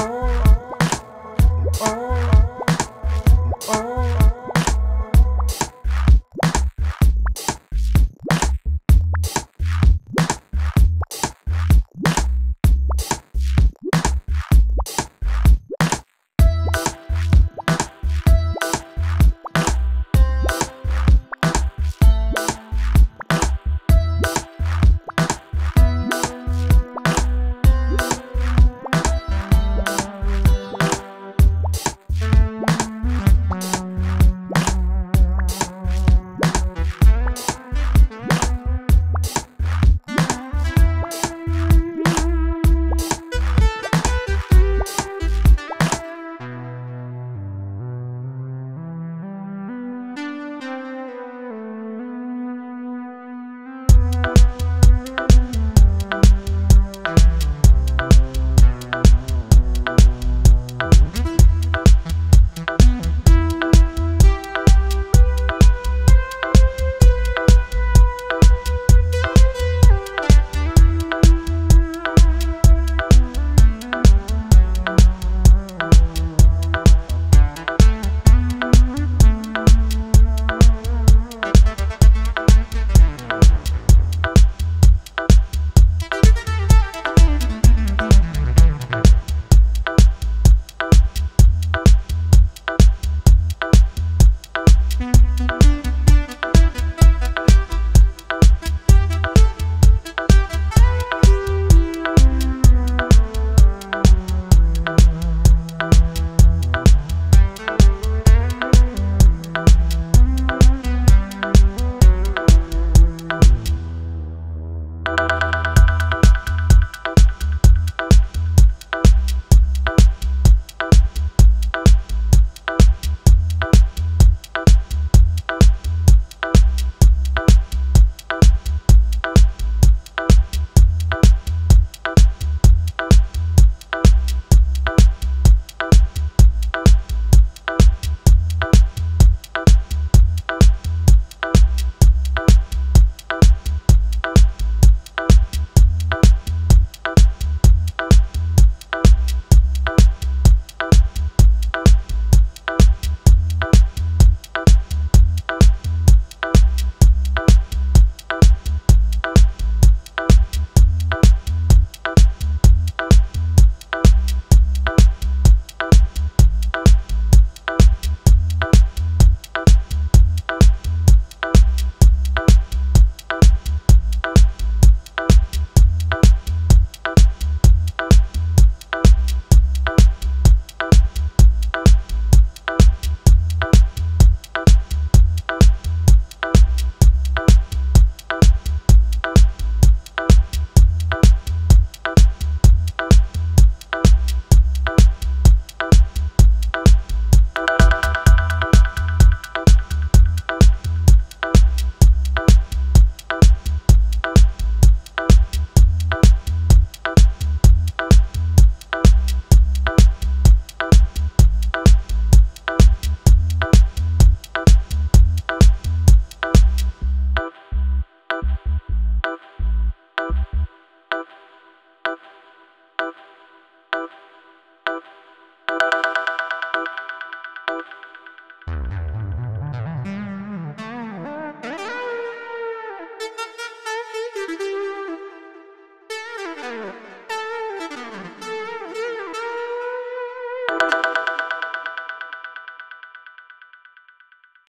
Oh.